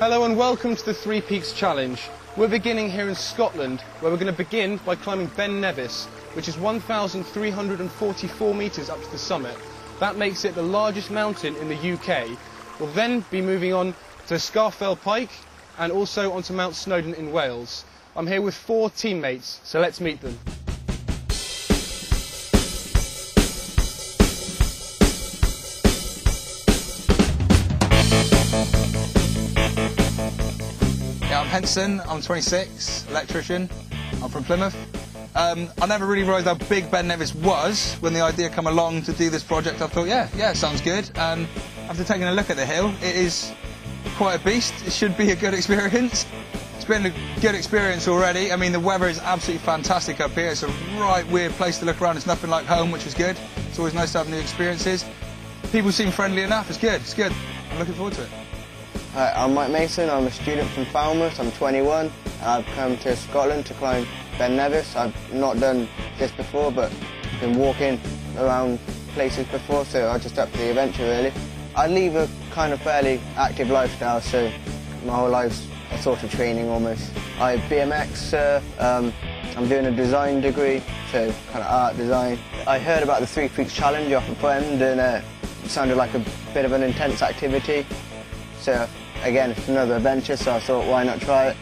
Hello and welcome to the Three Peaks Challenge. We're beginning here in Scotland, where we're going to begin by climbing Ben Nevis, which is 1,344 metres up to the summit. That makes it the largest mountain in the UK. We'll then be moving on to Scafell Pike and also onto Mount Snowdon in Wales. I'm here with four teammates, so let's meet them. Henson, I'm 26, electrician. I'm from Plymouth. Um, I never really realised how big Ben Nevis was when the idea came along to do this project. I thought, yeah, yeah, sounds good. And after taking a look at the hill, it is quite a beast. It should be a good experience. It's been a good experience already. I mean, the weather is absolutely fantastic up here. It's a right weird place to look around. It's nothing like home, which is good. It's always nice to have new experiences. People seem friendly enough. It's good. It's good. I'm looking forward to it. Hi, I'm Mike Mason. I'm a student from Falmouth. I'm 21. I've come to Scotland to climb Ben Nevis. I've not done this before, but been walking around places before, so I just up for the adventure really. I lead a kind of fairly active lifestyle, so my whole life's a sort of training almost. I BMX surf. Um, I'm doing a design degree, so kind of art design. I heard about the Three Peaks Challenge off a friend, and uh, it sounded like a bit of an intense activity. So again, it's another adventure, so I thought, why not try it?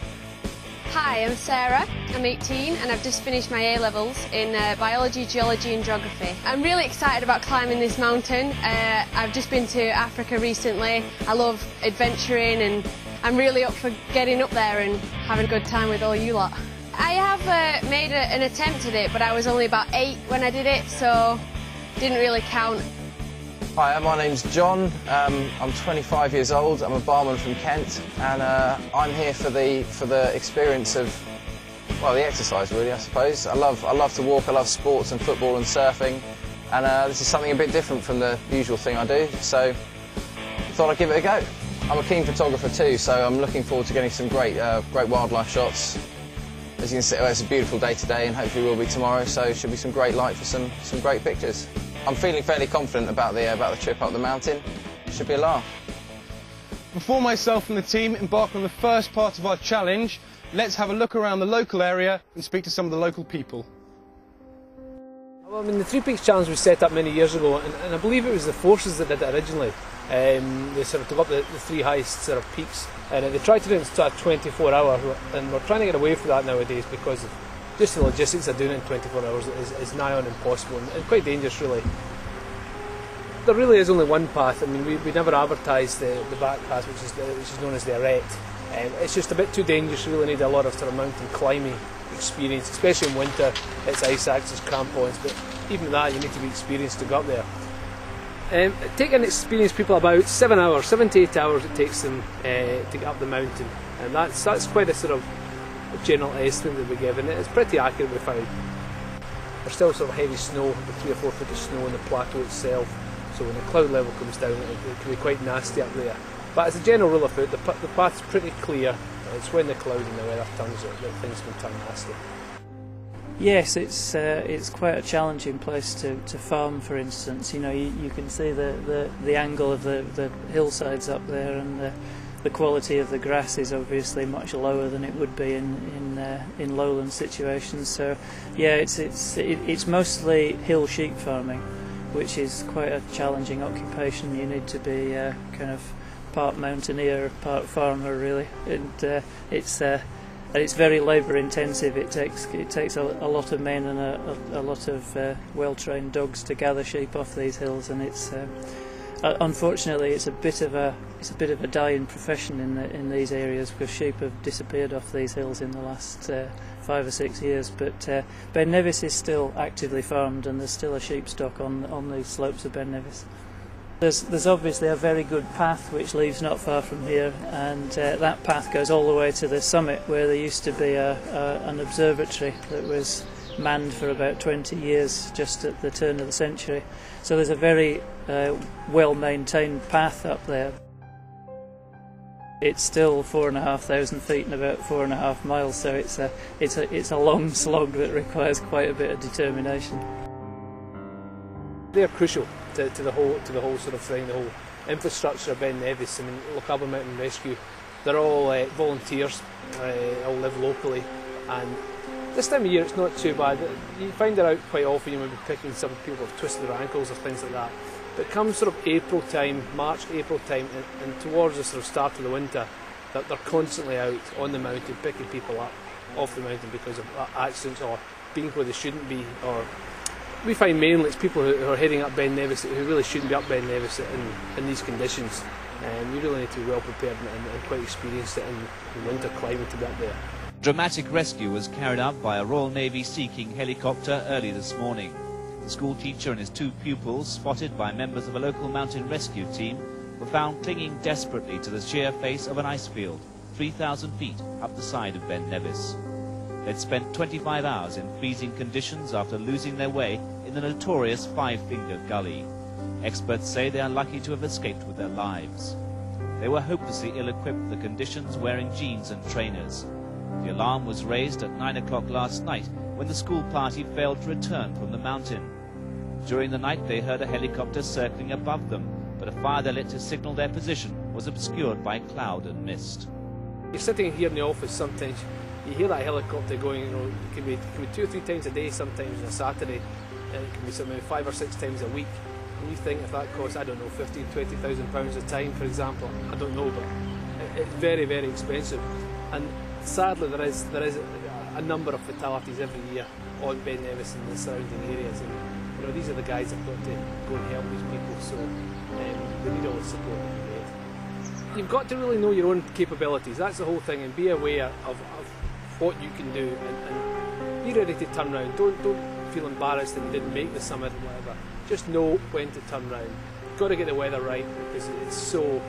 Hi, I'm Sarah. I'm 18 and I've just finished my A levels in uh, biology, geology, and geography. I'm really excited about climbing this mountain. Uh, I've just been to Africa recently. I love adventuring and I'm really up for getting up there and having a good time with all you lot. I have uh, made a, an attempt at it, but I was only about eight when I did it, so didn't really count. Hi, my name's John. Um, I'm 25 years old. I'm a barman from Kent, and uh, I'm here for the for the experience of well, the exercise really, I suppose. I love I love to walk. I love sports and football and surfing, and uh, this is something a bit different from the usual thing I do. So, I thought I'd give it a go. I'm a keen photographer too, so I'm looking forward to getting some great uh, great wildlife shots. As you can see, well, it's a beautiful day today, and hopefully will be tomorrow. So, should be some great light for some some great pictures. I'm feeling fairly confident about the, uh, about the trip up the mountain. Should be a laugh. Before myself and the team embark on the first part of our challenge, let's have a look around the local area and speak to some of the local people. Well, I mean, the Three Peaks Challenge was set up many years ago, and, and I believe it was the forces that did it originally. Um, they sort of took up the, the three highest sort of peaks, and they tried to do it in a 24 hour, and we're trying to get away from that nowadays because of just the logistics of doing it in 24 hours is, is nigh on impossible and, and quite dangerous, really. There really is only one path. I mean, we, we never advertised the, the back path, which is the, which is known as the Arete. Um, it's just a bit too dangerous. You really need a lot of sort of mountain climbing experience, especially in winter. It's ice axes, crampons, but even that you need to be experienced to go up there. Um, taking experienced people about seven hours, seven to eight hours it takes them uh, to get up the mountain, and that's that's quite a sort of general estimate that we give, and it's pretty accurate. We found there's still of heavy snow, three or four foot of snow on the plateau itself. So when the cloud level comes down, it, it can be quite nasty up there. But as a general rule of thumb, the, the path's pretty clear. It's when the cloud and the weather turns that, that things can turn nasty. Yes, it's uh, it's quite a challenging place to, to farm. For instance, you know you, you can see the, the, the angle of the, the hillsides up there, and the, the quality of the grass is obviously much lower than it would be in in, uh, in lowland situations. So, yeah, it's it's it, it's mostly hill sheep farming, which is quite a challenging occupation. You need to be uh, kind of part mountaineer, part farmer, really, and uh, it's. Uh, it's very labour intensive. It takes it takes a, a lot of men and a, a, a lot of uh, well trained dogs to gather sheep off these hills, and it's uh, unfortunately it's a bit of a it's a bit of a dying profession in the, in these areas because sheep have disappeared off these hills in the last uh, five or six years. But uh, Ben Nevis is still actively farmed, and there's still a sheep stock on on the slopes of Ben Nevis. There's, there's obviously a very good path which leaves not far from here, and uh, that path goes all the way to the summit where there used to be a, a, an observatory that was manned for about 20 years just at the turn of the century. So there's a very uh, well maintained path up there. It's still four and a half thousand feet and about four and a half miles, so it's a, it's a, it's a long slog that requires quite a bit of determination. They're crucial to, to the whole to the whole sort of thing, the whole infrastructure of Ben Nevis. I mean, Lochaber Mountain Rescue They're all uh, volunteers, uh, all live locally, and this time of year it's not too bad. You find it out quite often. You might be picking some people who've twisted their ankles or things like that. But come sort of April time, March, April time, and, and towards the sort of start of the winter, that they're constantly out on the mountain picking people up off the mountain because of uh, accidents or being where they shouldn't be or we find mainly it's people who are heading up Ben Nevis who really shouldn't be up Ben Nevis in, in these conditions. And you really need to be well prepared and, and quite experienced in, in winter climbing to be up there. Dramatic rescue was carried out by a Royal Navy Sea King helicopter early this morning. The school teacher and his two pupils, spotted by members of a local mountain rescue team, were found clinging desperately to the sheer face of an ice field, 3,000 feet up the side of Ben Nevis. They'd spent 25 hours in freezing conditions after losing their way in the notorious Five Finger Gully. Experts say they are lucky to have escaped with their lives. They were hopelessly ill-equipped for the conditions, wearing jeans and trainers. The alarm was raised at 9 o'clock last night when the school party failed to return from the mountain. During the night they heard a helicopter circling above them, but a fire they lit to signal their position was obscured by cloud and mist. You're sitting here in the office sometimes, you hear that helicopter going, you know, it can be, can be two or three times a day sometimes on a Saturday, and it can be something five or six times a week. And you think if that costs, I don't know, 15, 20,000 pounds a time, for example, I don't know, but it's very, very expensive. And sadly, there is there is a, number of fatalities every year on Ben Nevis and the surrounding areas. And you know, these are the guys that have got to go and help these people. So um, they need all the support they can get. You've got to really know your own capabilities. That's the whole thing, and be aware of, of what you can do, and, and be ready to turn around. Don't don't feel embarrassed that you didn't make the summit or whatever. Just know when to turn around. You've got to get the weather right because it's so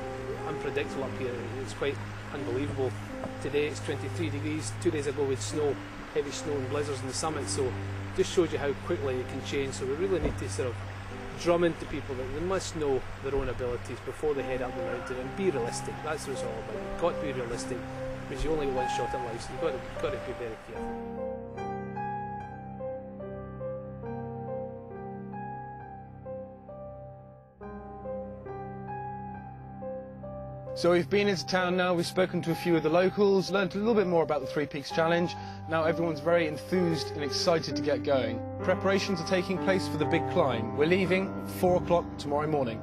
unpredictable up here. It's quite unbelievable. Today it's 23 degrees. Two days ago with snow, heavy snow and blizzards in the summit. So just shows you how quickly it can change. So we really need to sort of drum into people that they must know their own abilities before they head up the mountain and be realistic. That's what it's all about. You've got to be realistic because you only one shot at life, so you've got to, got to be very careful. So we've been into town now, we've spoken to a few of the locals, learned a little bit more about the Three Peaks Challenge. Now everyone's very enthused and excited to get going. Preparations are taking place for the big climb. We're leaving at 4 o'clock tomorrow morning.